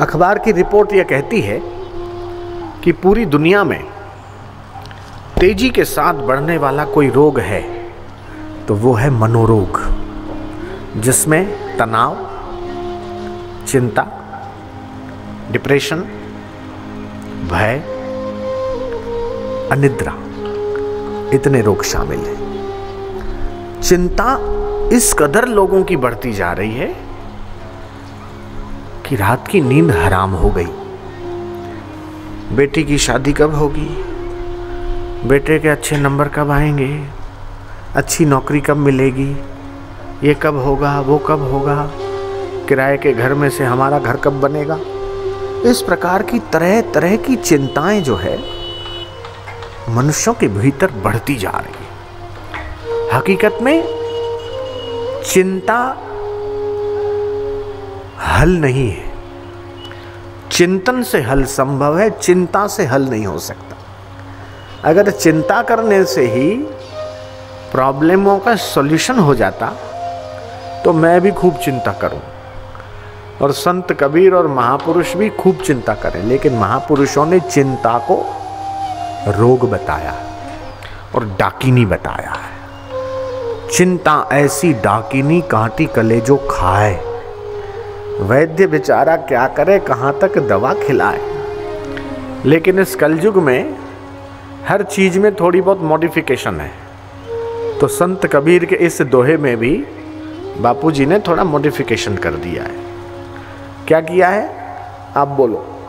अखबार की रिपोर्ट यह कहती है कि पूरी दुनिया में तेज़ी के साथ बढ़ने वाला कोई रोग है तो वो है मनोरोग, जिसमें तनाव, चिंता, डिप्रेशन, भय, अनिद्रा, इतने रोग शामिल हैं। चिंता इस कदर लोगों की बढ़ती जा रही है कि रात की नींद हराम हो गई। बेटी की शादी कब होगी? बेटे के अच्छे नंबर कब आएँगे? अच्छी नौकरी कब मिलेगी? ये कब होगा, वो कब होगा? किराए के घर में से हमारा घर कब बनेगा? इस प्रकार की तरह तरह की चिंताएँ जो है, मनुष्यों के भीतर बढ़ती जा रही है। हकीकत में, चिंता हल नहीं है। चिंतन से हल संभव है, चिंता से हल नहीं हो सकता। अगर चिंता करने से ही प्रॉब्लमों का सॉल्यूशन हो जाता तो मैं भी खूब चिंता करूँ। और संत कबीर और महापुरुष भी खूब चिंता करें, लेकिन महापुरुषों ने चिंता को रोग बताया और डाकिनी बताया है। चिंता ऐसी डाकिनी, कांटी कले जो खाए। वैद्य बेचारा क्या करे, कहाँ तक दवा खिलाए? लेकिन इस कलयुग में हर चीज़ में थोड़ी बहुत मॉडिफिकेशन है। तो संत कबीर के इस दोहे में भी बापूजी ने थोड़ा मॉडिफिकेशन कर दिया है। क्या किया है? आप बोलो।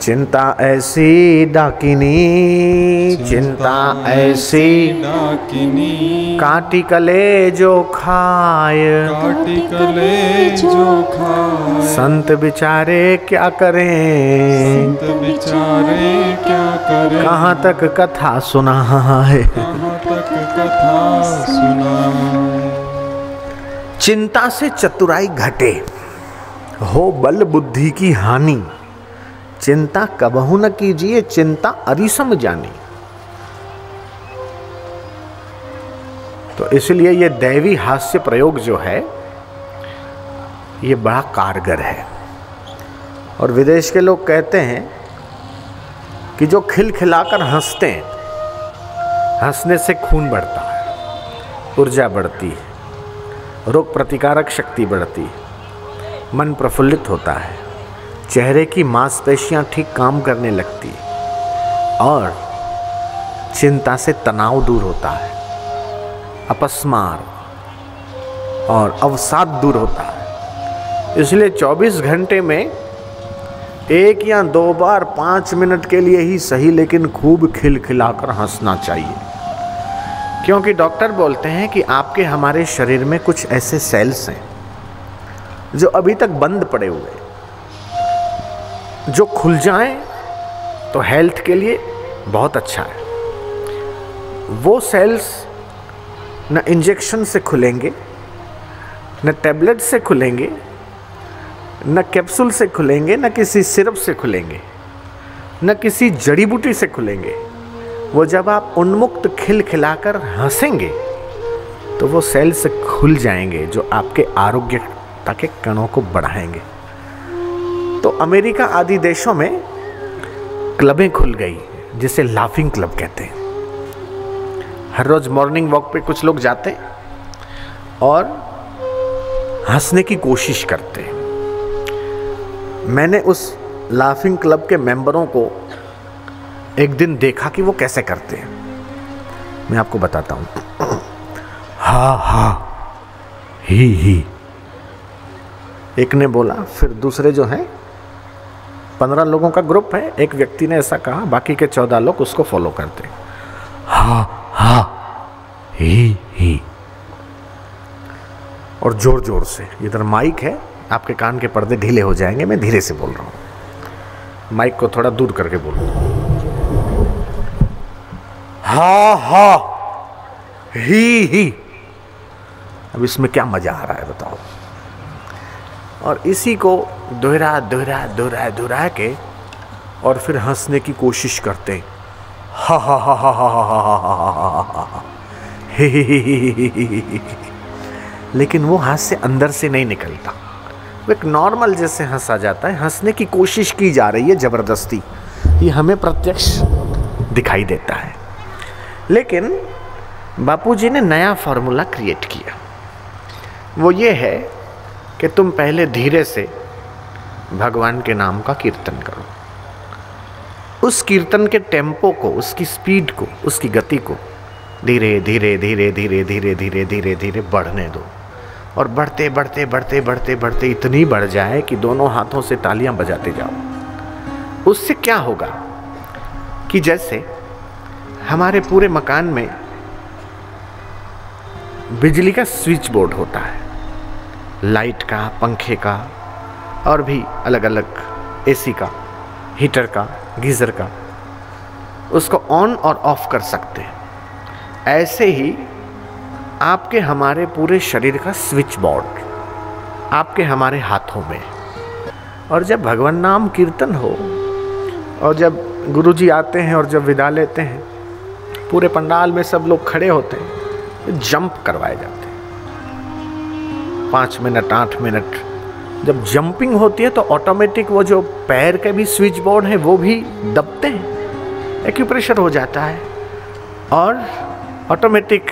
चिंता ऐसी डाकिनी चिंता ऐसी डाकिनी काटी कले जो खाय काटी कले जो खाए। संत बिचारे क्या करें? संत बिचारे क्या करें? कहाँ तक कथा सुना है? कहाँ तक कथा सुना चिंता से चतुराई घटे हो बल बुद्धि की हानि। चिंता कबहू न कीजिए, चिंता अरिसम जानी। तो इसलिए ये दैवी हास्य प्रयोग जो है, ये बड़ा कारगर है। और विदेश के लोग कहते हैं कि जो खिलखिलाकर हँसते हैं, हंसने से खून बढ़ता है, ऊर्जा बढ़ती है, रोग प्रतिकारक शक्ति बढ़ती है, मन प्रफुल्लित होता है। चेहरे की मांसपेशियाँ ठीक काम करने लगती और चिंता से तनाव दूर होता है, अपस्मार और अवसाद दूर होता है। इसलिए 24 घंटे में एक या दो बार पाँच मिनट के लिए ही सही, लेकिन खूब खिलखिलाकर हंसना चाहिए। क्योंकि डॉक्टर बोलते हैं कि आपके हमारे शरीर में कुछ ऐसे सेल्स हैं जो अभी तक बंद पड़े हुए जो खुल जाएँ तो हेल्थ के लिए बहुत अच्छा है। वो सेल्स न इंजेक्शन से खुलेंगे, न टैबलेट से खुलेंगे, न कैप्सूल से खुलेंगे, न किसी सिरप से खुलेंगे, न किसी जड़ी बूटी से खुलेंगे। वो जब आप उन्मुक्त खिल खिलाकर हंसेंगे तो वो सेल्स खुल जाएँगे, जो आपके आरोग्यता के कणों को बढ़ाएँगे। तो अमेरिका आदि देशों में क्लबें खुल गई, जिसे लाफिंग क्लब कहते हैं। हर रोज मॉर्निंग वॉक पे कुछ लोग जाते और हंसने की कोशिश करते। मैंने उस लाफिंग क्लब के मेंबरों को एक दिन देखा कि वो कैसे करते हैं। मैं आपको बताता हूँ। हा हा, ही ही। एक ने बोला, फिर दूसरे जो हैं पंद्रह लोगों का ग्रुप है, एक व्यक्ति ने ऐसा कहा, बाकी के चौदह लोग उसको फॉलो करते हा हा, ही ही। और ज़ोर ज़ोर से, इधर माइक है, आपके कान के पर्दे ढीले हो जाएँगे, मैं धीरे से बोल रहा हूँ। माइक को थोड़ा दूर करके बोलो। हा हा, ही ही। अब इसमें क्या मज़ा आ रहा है, बताओ। और इसी को दोहरा दोहरा दोहरा दोहरा के और फिर हंसने की कोशिश करते हैं हा हा हा हा हा हा हा हा हा हा हा हा हे हे हे हे हे हे हे हे। लेकिन वो हाथ से अंदर से नहीं निकलता वो एक नॉर्मल जैसे हंसा जाता है हंसने की कोशिश की जा रही है ज़बरदस्ती ये हमें प्रत्यक्ष दिखाई देता है लेकिन बापूजी ने नया फॉर्मूला क्रिएट किया वो ये है कि तुम पहले धीरे से भगवान के नाम का कीर्तन करो। उस कीर्तन के टेंपो को, उसकी स्पीड को, उसकी गति को धीरे धीरे धीरे धीरे धीरे धीरे धीरे धीरे बढ़ने दो। और बढ़ते बढ़ते बढ़ते बढ़ते बढ़ते इतनी बढ़ जाए कि दोनों हाथों से तालियाँ बजाते जाओ। उससे क्या होगा कि जैसे हमारे पूरे मकान में बिजली का स्विच बोर्ड होता है, लाइट का, पंखे का और भी अलग अलग एसी का हीटर का, गीज़र का, उसको ऑन और ऑफ़ कर सकते हैं। ऐसे ही आपके हमारे पूरे शरीर का स्विच बोर्ड आपके हमारे हाथों में। और जब भगवान नाम कीर्तन हो, और जब गुरुजी आते हैं और जब विदा लेते हैं, पूरे पंडाल में सब लोग खड़े होते हैं जंप करवाए जाते हैं। पाँच मिनट, आठ मिनट जब जंपिंग होती है तो ऑटोमेटिक वो जो पैर के भी स्विच बोर्ड है, वो भी दबते हैं। एक्यूप्रेशर हो जाता है। और ऑटोमेटिक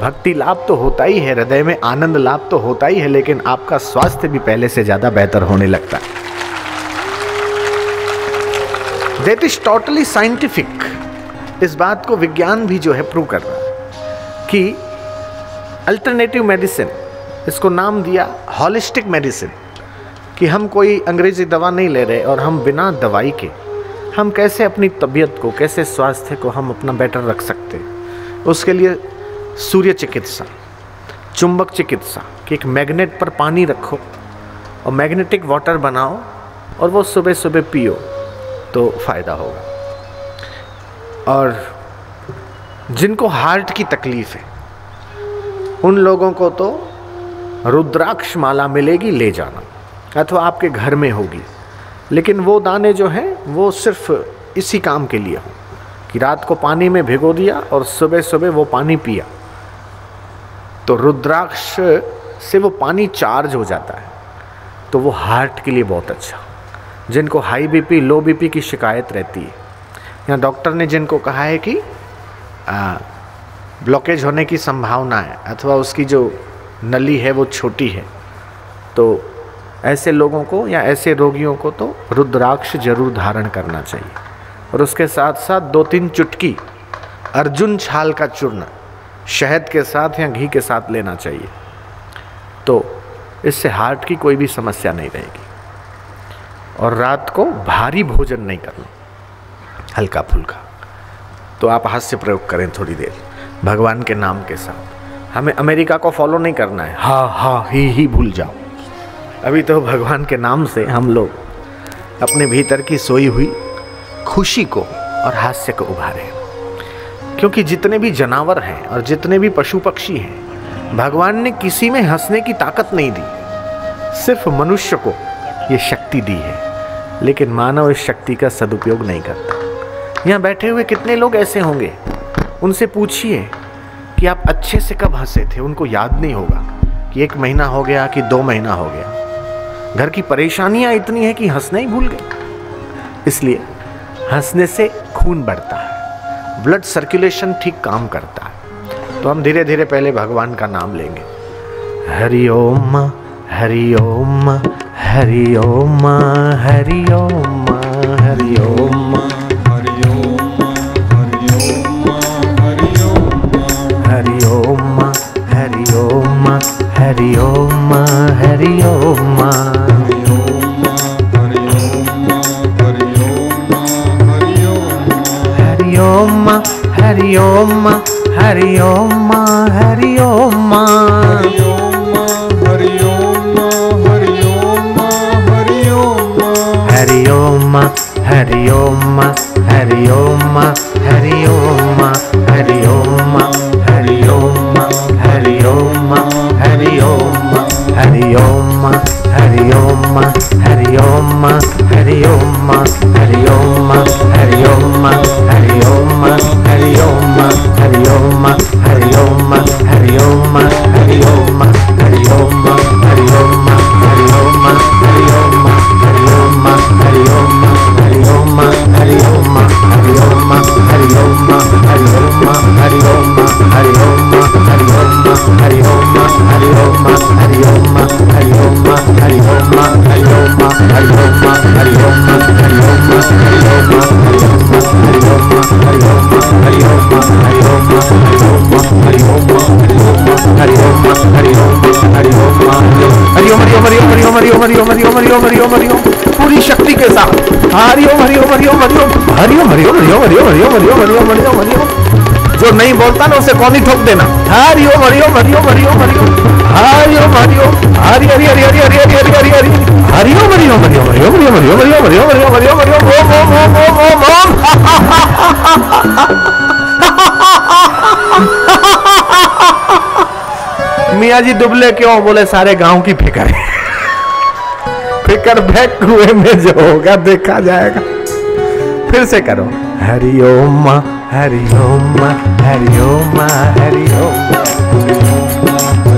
भक्ति लाभ तो होता ही है, हृदय में आनंद लाभ तो होता ही है, लेकिन आपका स्वास्थ्य भी पहले से ज़्यादा बेहतर होने लगता है। देट इज़ टोटली साइंटिफिक इस बात को विज्ञान भी जो है प्रूव कर रहा है कि अल्टरनेटिव मेडिसिन इसको नाम दिया हॉलिस्टिक मेडिसिन कि हम कोई अंग्रेज़ी दवा नहीं ले रहे और हम बिना दवाई के, हम कैसे अपनी तबीयत को, कैसे स्वास्थ्य को हम अपना बेटर रख सकते उसके लिए सूर्य चिकित्सा, चुंबक चिकित्सा, कि एक मैग्नेट पर पानी रखो और मैग्नेटिक वाटर बनाओ और वो सुबह सुबह पियो तो फ़ायदा होगा। और जिनको हार्ट की तकलीफ़ है, उन लोगों को तो रुद्राक्ष माला मिलेगी, ले जाना। अथवा आपके घर में होगी। लेकिन वो दाने जो हैं, वो सिर्फ़ इसी काम के लिए हो कि रात को पानी में भिगो दिया और सुबह सुबह वो पानी पिया। तो रुद्राक्ष से वो पानी चार्ज हो जाता है तो वो हार्ट के लिए बहुत अच्छा। जिनको हाई बीपी, लो बीपी की शिकायत रहती है। या डॉक्टर ने जिनको कहा है कि ब्लॉकेज होने की संभावना है अथवा उसकी जो नली है वो छोटी है तो ऐसे लोगों को या ऐसे रोगियों को तो रुद्राक्ष ज़रूर धारण करना चाहिए। और उसके साथ साथ दो तीन चुटकी, अर्जुन छाल का चूर्ण, शहद के साथ या घी के साथ लेना चाहिए। तो इससे हार्ट की कोई भी समस्या नहीं रहेगी। और रात को भारी भोजन नहीं करना, हल्का फुल्का। तो आप हास्य प्रयोग करें थोड़ी देर, भगवान के नाम के साथ। हमें अमेरिका को फॉलो नहीं करना है। हा हा, ही ही भूल जाओ। अभी तो भगवान के नाम से हम लोग अपने भीतर की सोई हुई खुशी को और हास्य को उभारे क्योंकि जितने भी जानवर हैं और जितने भी पशु पक्षी हैं, भगवान ने किसी में हंसने की ताकत नहीं दी। सिर्फ़ मनुष्य को ये शक्ति दी है, लेकिन मानव इस शक्ति का सदुपयोग नहीं करता। यहाँ बैठे हुए कितने लोग ऐसे होंगे? उनसे पूछिए कि आप अच्छे से कब हंसे थे? उनको याद नहीं होगा कि एक महीना हो गया कि दो महीना हो गया। घर की परेशानियाँ इतनी है कि हंसना ही भूल गए इसलिए हंसने से खून बढ़ता है ब्लड सर्कुलेशन ठीक काम करता है। तो हम धीरे धीरे पहले भगवान का नाम लेंगे। हरि ओम हरि ओम हरि ओम हरि ओम हरि ओम। हरि ओम हरि ओम हरि ओम हरि ओम, हरि हरि ओम हरि ओम हरि ओम हरि ओम हरि ओम हरि ओम हरि ओम हरि ओम हरि ओम हरि ओम जो नहीं बोलता ना उसे कौन ही ठोक देना हरि ओम हरि ओम हरि ओम हरि ओम हरि हरि हरि हरि हरि हरि हरि हरि हरि हरि हरि हरि हरि ओम हरि ओम हरि ओम हरि ओम हरि ओम हरि ओम हरि ओम हरि ओम जी दुबले क्यों बोले सारे गाँव की फिकर है फिकर बैक कुएँ में जो होगा देखा जाएगा फिर से करो हरि ओम हरि ओम हरि ओम हरि ओम हरि ओम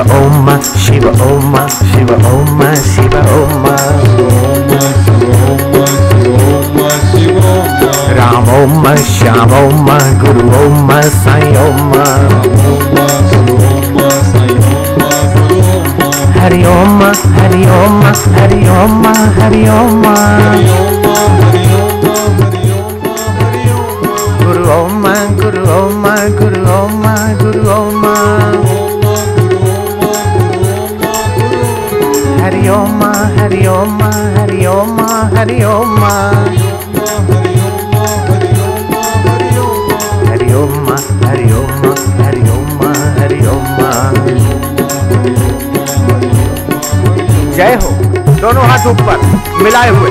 Shiva Om Shiva Om Shiva Om Shiva Om Ram Om Shyam Om Guru Om Sai Om Hari Om Hari Om Hari Om Hari Om Guru Om Guru Om Guru Om Guru Om Hari Om Hari Om Hari Om Hari Om Hari Om Hari Om Hari Om Hari ओम जय हो। दोनों हाथ ऊपर, मिलाए हुए।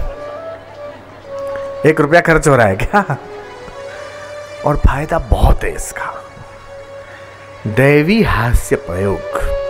एक रुपया खर्च हो रहा है क्या? और फ़ायदा बहुत है इसका। दैवी हास्य प्रयोग।